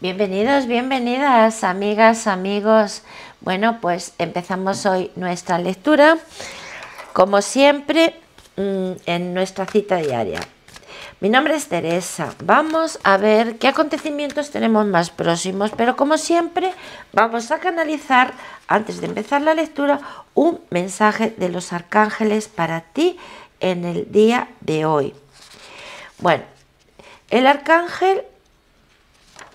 Bienvenidos, bienvenidas, amigas, amigos. Bueno, pues empezamos hoy nuestra lectura, como siempre, mm, en nuestra cita diaria. Mi nombre es Teresa. Vamos a ver qué acontecimientos tenemos más próximos, pero como siempre vamos a canalizar, antes de empezar la lectura, un mensaje de los arcángeles para ti en el día de hoy. Bueno, el arcángel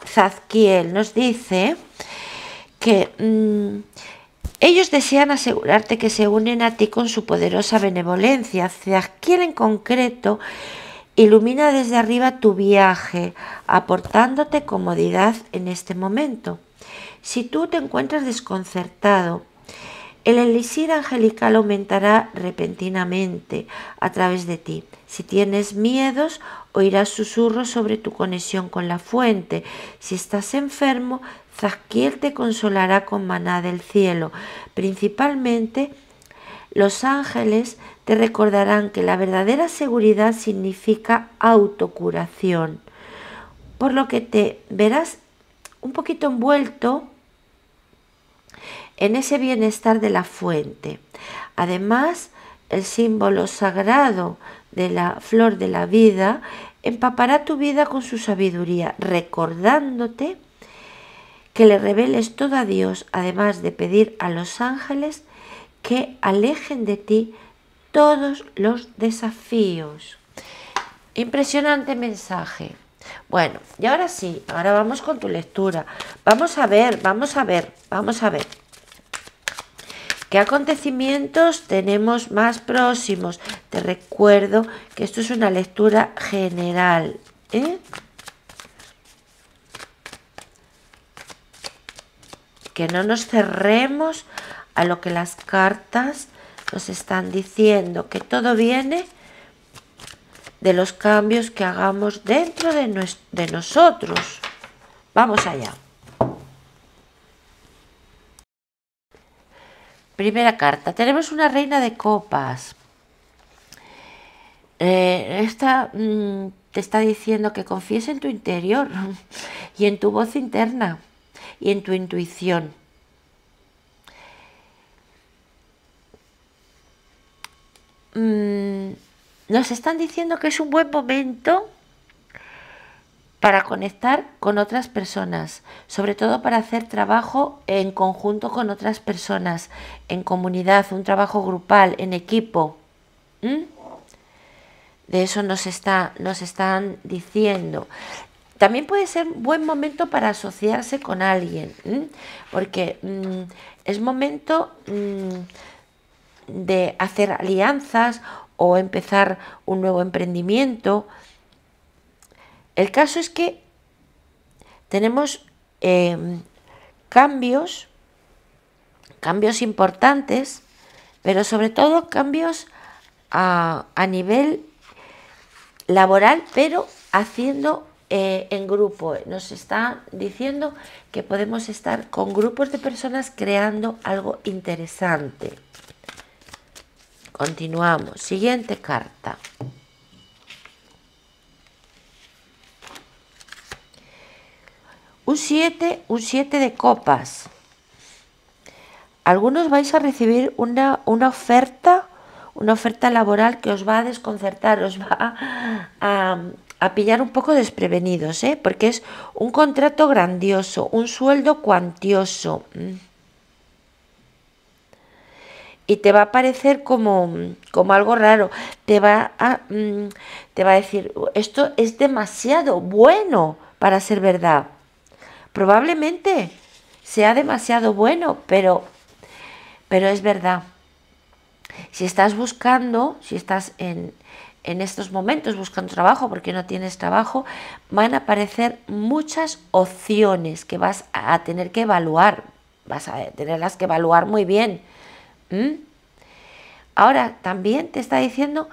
Zadkiel nos dice que mm, ellos desean asegurarte que se unen a ti con su poderosa benevolencia. Zadkiel en concreto ilumina desde arriba tu viaje, aportándote comodidad en este momento. Si tú te encuentras desconcertado, el elixir angelical aumentará repentinamente a través de ti. Si tienes miedos, oirás susurros sobre tu conexión con la fuente. Si estás enfermo, Zadkiel te consolará con maná del cielo. Principalmente, los ángeles te recordarán que la verdadera seguridad significa autocuración, por lo que te verás un poquito envuelto en ese bienestar de la fuente. Además, el símbolo sagrado de la flor de la vida empapará tu vida con su sabiduría, recordándote que le reveles todo a Dios, además de pedir a los ángeles que alejen de ti todos los desafíos. Impresionante mensaje. Bueno, y ahora sí, ahora vamos con tu lectura. Vamos a ver, vamos a ver, vamos a ver. ¿Qué acontecimientos tenemos más próximos? Te recuerdo que esto es una lectura general. ¿eh? Que no nos cerremos a lo que las cartas nos están diciendo, que todo viene de los cambios que hagamos dentro de, de nosotros. Vamos allá. Primera carta. Tenemos una reina de copas. Eh, esta mm, te está diciendo que confíes en tu interior y en tu voz interna y en tu intuición. Mm, nos están diciendo que es un buen momento para conectar con otras personas, sobre todo para hacer trabajo en conjunto con otras personas, en comunidad, un trabajo grupal, en equipo. De eso nos, está, nos están diciendo. También puede ser buen momento para asociarse con alguien, porque mm, es momento mm, de hacer alianzas o empezar un nuevo emprendimiento el caso es que tenemos em, cambios, cambios importantes, pero sobre todo cambios a, nivel laboral, pero haciendo eh, en grupo. Nos está diciendo que podemos estar con grupos de personas creando algo interesante. Continuamos. Siguiente carta. Un 7, un 7 de copas. Algunos vais a recibir una, una, oferta, una oferta laboral que os va a desconcertar, os va a, pillar un poco desprevenidos, ¿eh? porque es un contrato grandioso, un sueldo cuantioso. Y te va a parecer como, como algo raro. Te va, a, mm, te va a decir, esto es demasiado bueno para ser verdad. Probablemente sea demasiado bueno, pero, pero es verdad. Si estás buscando, si estás en, en estos momentos buscando trabajo porque no tienes trabajo, van a aparecer muchas opciones que vas a tener que evaluar, vas a tenerlas que evaluar muy bien. Ahora, también te está diciendo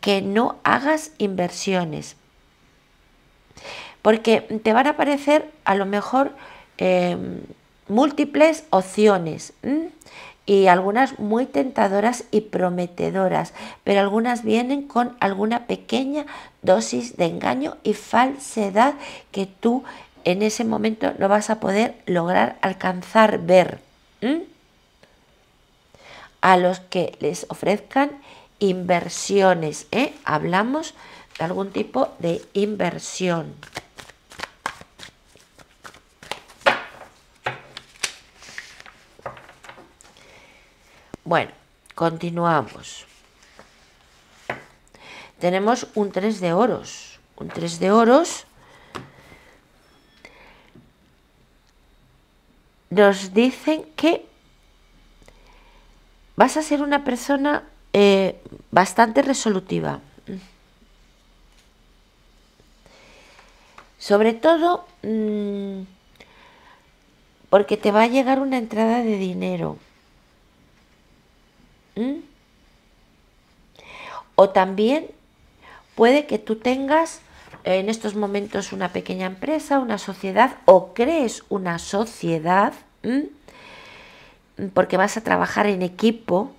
que no hagas inversiones porque te van a aparecer a lo mejor em, múltiples opciones y algunas muy tentadoras y prometedoras, pero algunas vienen con alguna pequeña dosis de engaño y falsedad que tú en ese momento no vas a poder lograr alcanzar ver a los que les ofrezcan inversiones. ¿eh? Hablamos de algún tipo de inversión. Bueno, continuamos. Tenemos un 3 de oros. Un 3 de oros nos dicen que vas a ser una persona eh, bastante resolutiva. Sobre todo mm, porque te va a llegar una entrada de dinero. ¿Mm? O también puede que tú tengas en estos momentos una pequeña empresa, una sociedad o crees una sociedad porque vas a trabajar en equipo,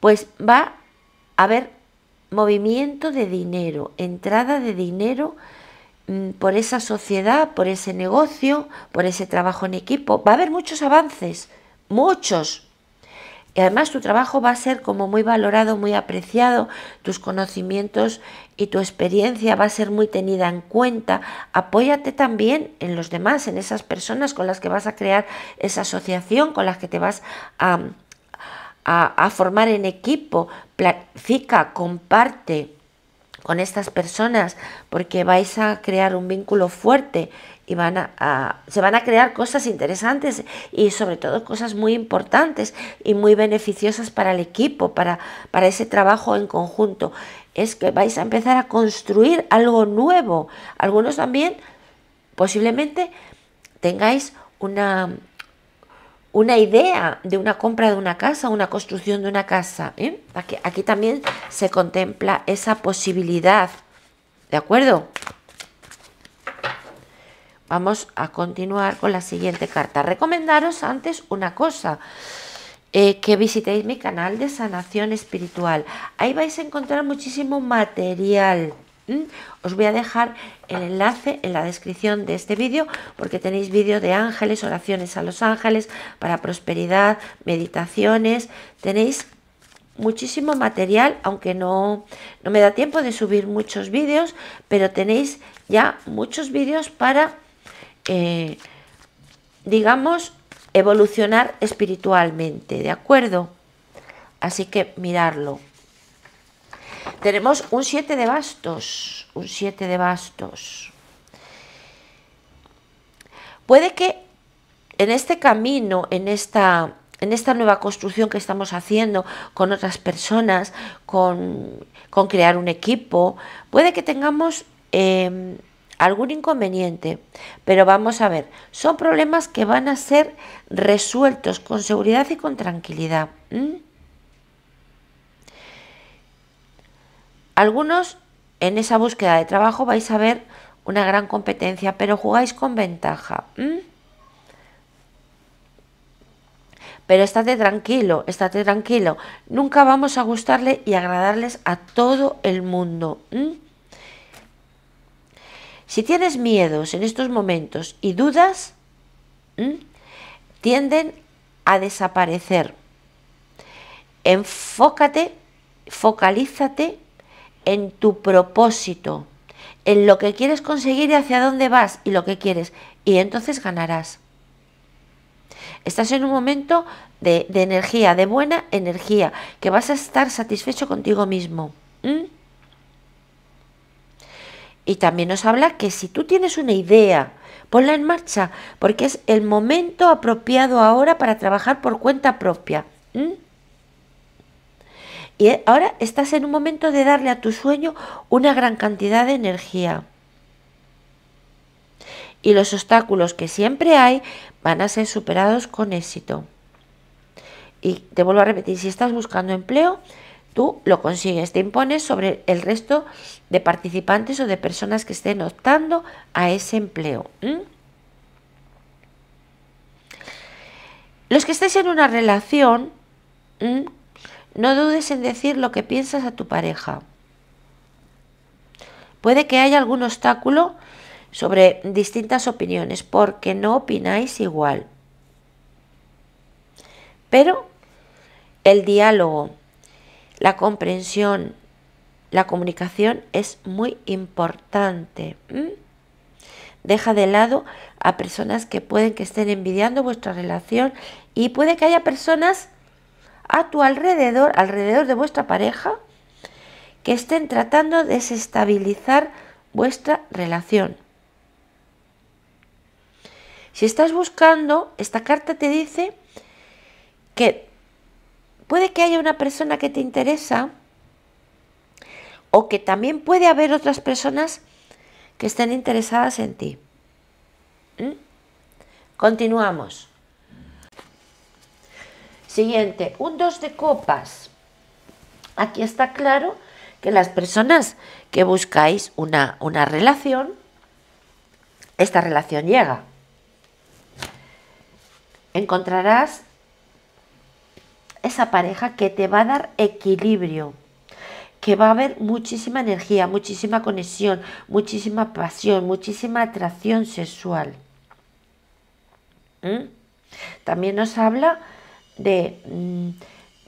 pues va a haber movimiento de dinero, entrada de dinero por esa sociedad, por ese negocio, por ese trabajo en equipo. Va a haber muchos avances, muchos, y además tu trabajo va a ser como muy valorado, muy apreciado, tus conocimientos y tu experiencia va a ser muy tenida en cuenta. Apóyate también en los demás, en esas personas con las que vas a crear esa asociación, con las que te vas a, a, formar en equipo. Planifica, comparte con estas personas porque vais a crear un vínculo fuerte y van a, se van a crear cosas interesantes y sobre todo cosas muy importantes y muy beneficiosas para el equipo, para, para ese trabajo en conjunto. Es que vais a empezar a construir algo nuevo. Algunos también posiblemente tengáis una, una idea de una compra de una casa, una construcción de una casa. ¿eh? Aquí, aquí también se contempla esa posibilidad. ¿De acuerdo? Vamos a continuar con la siguiente carta. Recomendaros antes una cosa. Eh, que visitéis mi canal de sanación espiritual. Ahí vais a encontrar muchísimo material. Os voy a dejar el enlace en la descripción de este vídeo porque tenéis vídeo de ángeles, oraciones a los ángeles para prosperidad, meditaciones. Tenéis muchísimo material, aunque no, no me da tiempo de subir muchos vídeos, pero tenéis ya muchos vídeos para eh, digamos, evolucionar espiritualmente, ¿de acuerdo? Así que mirarlo. Tenemos un 7 de bastos, un 7 de bastos. Puede que en este camino, en esta, en esta nueva construcción que estamos haciendo con otras personas, con, con crear un equipo, puede que tengamos em, algún inconveniente, pero vamos a ver, son problemas que van a ser resueltos con seguridad y con tranquilidad. Algunos en esa búsqueda de trabajo vais a ver una gran competencia, pero jugáis con ventaja. Pero estate tranquilo, estate tranquilo. Nunca vamos a gustarle y agradarles a todo el mundo. Si tienes miedos en estos momentos y dudas, tienden a desaparecer. Enfócate, focalízate en tu propósito, en lo que quieres conseguir y hacia dónde vas y lo que quieres, y entonces ganarás. Estás en un momento de, energía, de buena energía, que vas a estar satisfecho contigo mismo. Y también nos habla que si tú tienes una idea, ponla en marcha, porque es el momento apropiado ahora para trabajar por cuenta propia. Y ahora estás en un momento de darle a tu sueño una gran cantidad de energía. Y los obstáculos que siempre hay van a ser superados con éxito. Y te vuelvo a repetir, si estás buscando empleo, tú lo consigues, te impones sobre el resto de participantes o de personas que estén optando a ese empleo. Los que estéis en una relación, no dudes en decir lo que piensas a tu pareja. puede que haya algún obstáculo sobre distintas opiniones porque no opináis igual. Pero el diálogo, la comprensión, la comunicación es muy importante. Deja de lado a personas que pueden que estén envidiando vuestra relación y puede que haya personas a tu alrededor, alrededor de vuestra pareja, que estén tratando de desestabilizar vuestra relación. Si estás buscando, esta carta te dice que puede que haya una persona que te interesa o que también puede haber otras personas que estén interesadas en ti. ¿Mm? Continuamos. Siguiente, un dos de copas. Aquí está claro que las personas que buscáis una, una relación, esta relación llega. Encontrarás esa pareja que te va a dar equilibrio, que va a haber muchísima energía, muchísima conexión, muchísima pasión, muchísima atracción sexual. ¿Mm? También nos habla mm,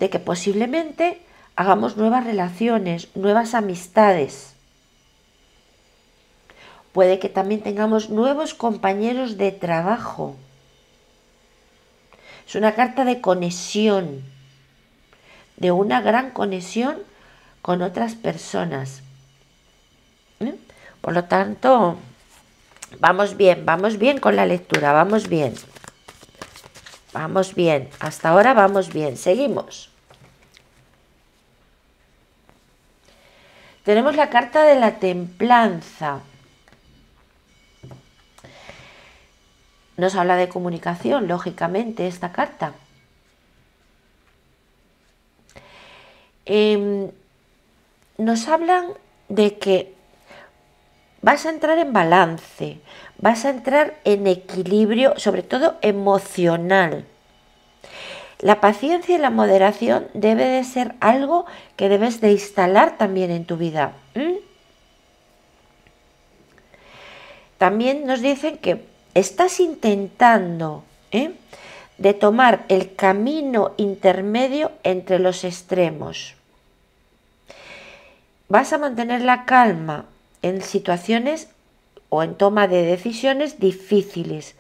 de que posiblemente hagamos nuevas relaciones, nuevas amistades. Puede que también tengamos nuevos compañeros de trabajo. Es una carta de conexión, de una gran conexión con otras personas. ¿Eh? Por lo tanto, vamos bien, vamos bien con la lectura, vamos bien. Vamos bien, hasta ahora vamos bien, seguimos. Tenemos la carta de la templanza. Nos habla de comunicación, lógicamente, esta carta. Eh, nos hablan de que vas a entrar en balance, vas a entrar en equilibrio, sobre todo emocional. La paciencia y la moderación debe de ser algo que debes de instalar también en tu vida. También nos dicen que estás intentando ¿eh? De tomar el camino intermedio entre los extremos vas a mantener la calma en situaciones o en toma de decisiones difíciles.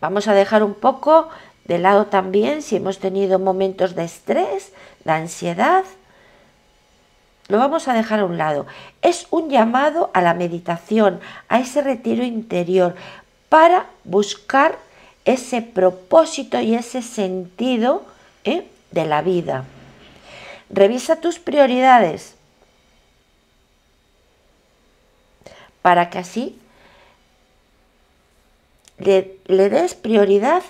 Vamos a dejar un poco de lado también si hemos tenido momentos de estrés, de ansiedad. Lo vamos a dejar a un lado. Es un llamado a la meditación, a ese retiro interior, para buscar ese propósito y ese sentido ¿eh? de la vida. Revisa tus prioridades para que así le, des prioridad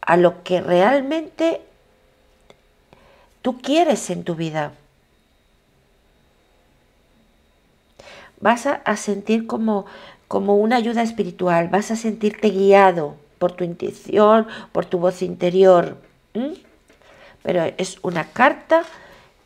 a lo que realmente tú quieres en tu vida. Vas a, sentir como, como una ayuda espiritual, vas a sentirte guiado por tu intuición, por tu voz interior. Pero es una carta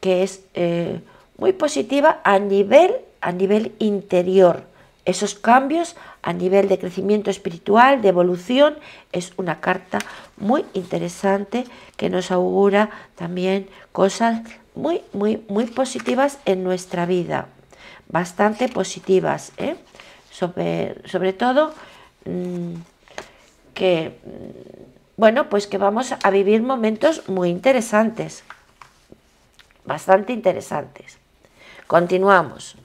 que es eh, muy positiva a nivel, a nivel interior. Esos cambios a nivel de crecimiento espiritual, de evolución, es una carta muy interesante que nos augura también cosas muy, muy, muy positivas en nuestra vida. Bastante positivas. ¿eh? Sobre, sobre, todo mm, que, mm, bueno, pues que vamos a vivir momentos muy interesantes bastante interesantes. Continuamos.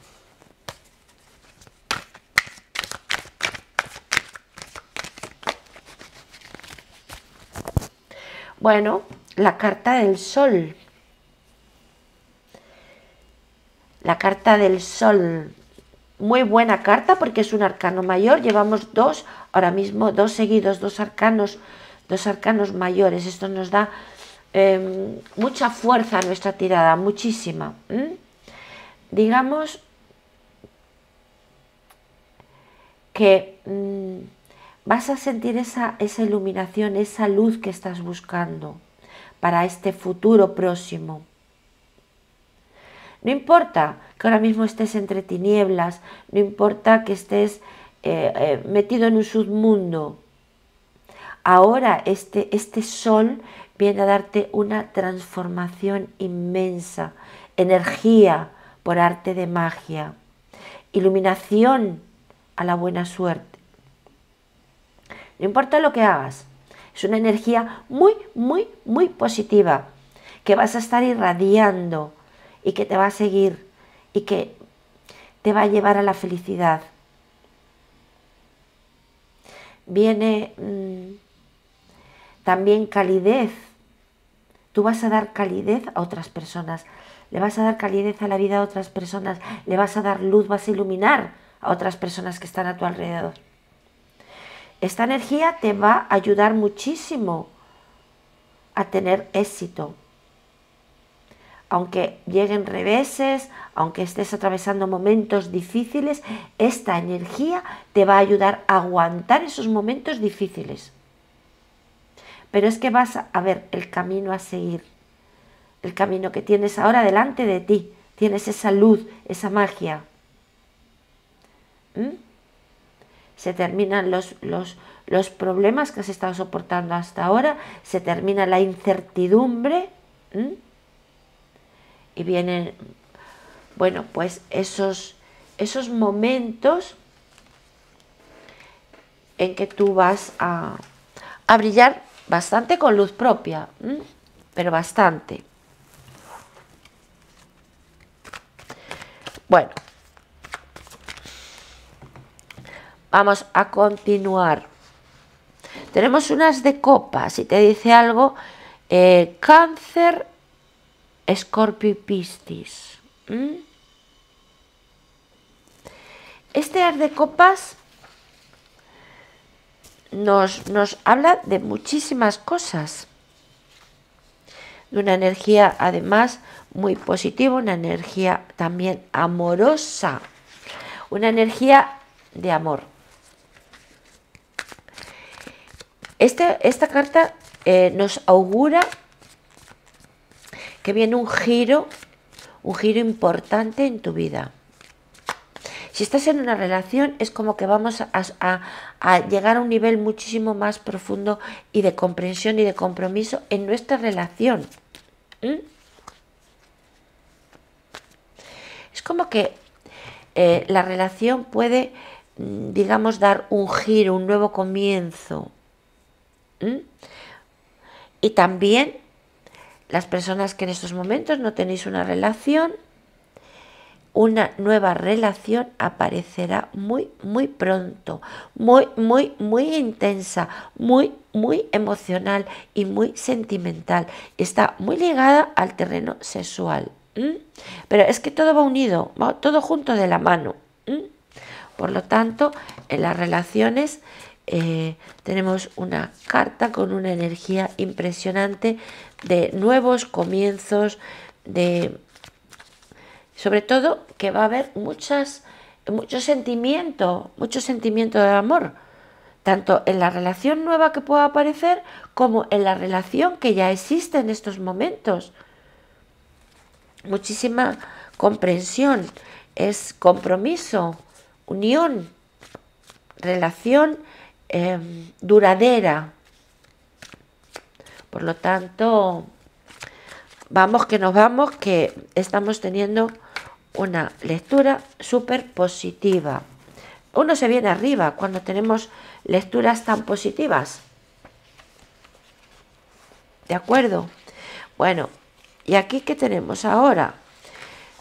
Bueno, la carta del sol. La carta del sol. Muy buena carta porque es un arcano mayor. Llevamos dos, ahora mismo dos seguidos, dos arcanos, dos arcanos mayores. Esto nos da Em, mucha fuerza a nuestra tirada, muchísima. Digamos que mm, vas a sentir esa, esa iluminación, esa luz que estás buscando para este futuro próximo. No importa que ahora mismo estés entre tinieblas, no importa que estés eh, eh, metido en un submundo. Ahora este, este sol viene a darte una transformación inmensa, energía por arte de magia, iluminación a la buena suerte. No importa lo que hagas, es una energía muy, muy, muy positiva que vas a estar irradiando y que te va a seguir y que te va a llevar a la felicidad. Viene mm, también calidez. Tú vas a dar calidez a otras personas, le vas a dar calidez a la vida a otras personas, le vas a dar luz, vas a iluminar a otras personas que están a tu alrededor. Esta energía te va a ayudar muchísimo a tener éxito, aunque lleguen reveses, aunque estés atravesando momentos difíciles, esta energía te va a ayudar a aguantar esos momentos difíciles. Pero es que vas a ver el camino a seguir, el camino que tienes ahora delante de ti. Tienes esa luz, esa magia. ¿Mm? Se terminan los, los, los, problemas que has estado soportando hasta ahora, se termina la incertidumbre. ¿Mm? Y vienen, bueno, pues esos, esos momentos en que tú vas a, a brillar bastante con luz propia, pero bastante. Bueno, vamos a continuar. Tenemos unas de copas, si te dice algo, eh, cáncer Escorpio y Piscis. Este ar de copas nos, nos habla de muchísimas cosas. De una energía además muy positiva, una energía también amorosa, una energía de amor. Este, esta carta eh, nos augura que viene un giro, un giro importante en tu vida. Si estás en una relación es como que vamos a, llegar a un nivel muchísimo más profundo y de comprensión y de compromiso en nuestra relación. Es como que eh, la relación puede, mm, digamos, dar un giro, un nuevo comienzo. Y también las personas que en estos momentos no tenéis una relación, una nueva relación aparecerá muy, muy pronto, muy, muy, muy intensa, muy, muy emocional y muy sentimental. Está muy ligada al terreno sexual. Pero es que todo va unido, va todo junto de la mano. Por lo tanto, en las relaciones eh, tenemos una carta con una energía impresionante de nuevos comienzos, de sobre todo que va a haber muchas, mucho sentimiento, mucho sentimiento de amor, tanto en la relación nueva que pueda aparecer como en la relación que ya existe en estos momentos. Muchísima comprensión, es compromiso, unión, relación Em, duradera. Por lo tanto, vamos que nos vamos, que estamos teniendo una lectura súper positiva. Uno se viene arriba cuando tenemos lecturas tan positivas. ¿De acuerdo? Bueno, ¿y aquí qué tenemos ahora?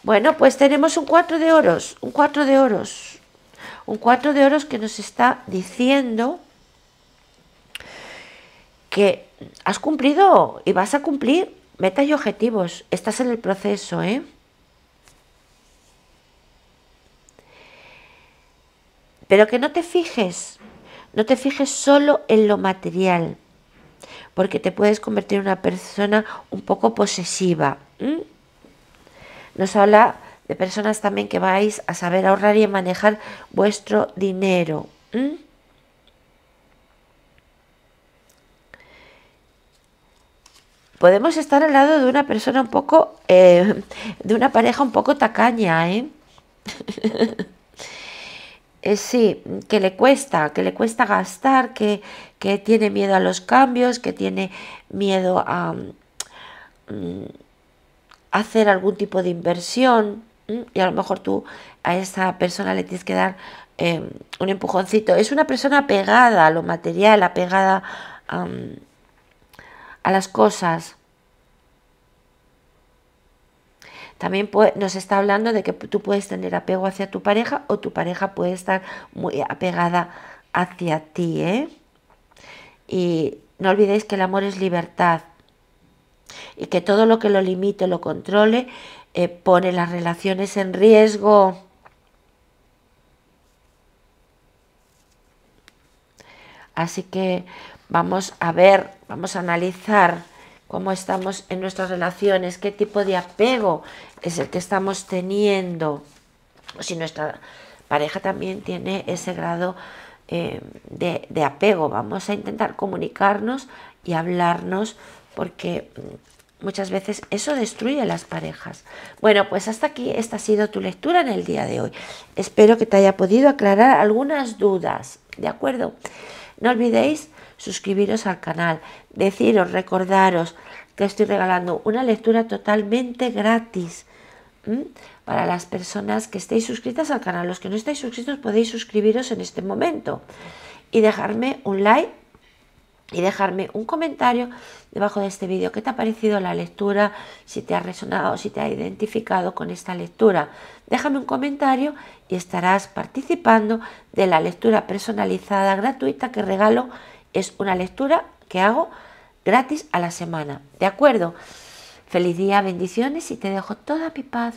Bueno, pues tenemos un cuatro de oros, un cuatro de oros. Un cuatro de oros que nos está diciendo que has cumplido y vas a cumplir metas y objetivos. Estás en el proceso, ¿eh? Pero que no te fijes, no te fijes solo en lo material, porque te puedes convertir en una persona un poco posesiva. Nos habla de personas también que vais a saber ahorrar y manejar vuestro dinero. Podemos estar al lado de una persona un poco, eh, de una pareja un poco tacaña, ¿eh? Eh, sí, que le cuesta, que le cuesta gastar, que, tiene miedo a los cambios, que tiene miedo a mm, hacer algún tipo de inversión y a lo mejor tú a esa persona le tienes que dar em, un empujoncito. Es una persona apegada a lo material, apegada a las cosas. También nos está hablando de que tú puedes tener apego hacia tu pareja o tu pareja puede estar muy apegada hacia ti. ¿eh? Y no olvidéis que el amor es libertad y que todo lo que lo limite, lo controle, eh, pone las relaciones en riesgo. Así que vamos a ver, vamos a analizar cómo estamos en nuestras relaciones, qué tipo de apego es el que estamos teniendo, si nuestra pareja también tiene ese grado eh, de, apego. Vamos a intentar comunicarnos y hablarnos porque muchas veces eso destruye las parejas. Bueno, pues hasta aquí esta ha sido tu lectura en el día de hoy. Espero que te haya podido aclarar algunas dudas, ¿de acuerdo? No olvidéis suscribiros al canal, deciros, recordaros que estoy regalando una lectura totalmente gratis para las personas que estéis suscritas al canal. Los que no estáis suscritos podéis suscribiros en este momento y dejarme un like y dejarme un comentario debajo de este vídeo. ¿Qué te ha parecido la lectura? Si te ha resonado, si te ha identificado con esta lectura. Déjame un comentario y estarás participando de la lectura personalizada gratuita que regalo es una lectura que hago gratis a la semana. ¿De acuerdo? Feliz día, bendiciones y te dejo toda mi paz.